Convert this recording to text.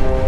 you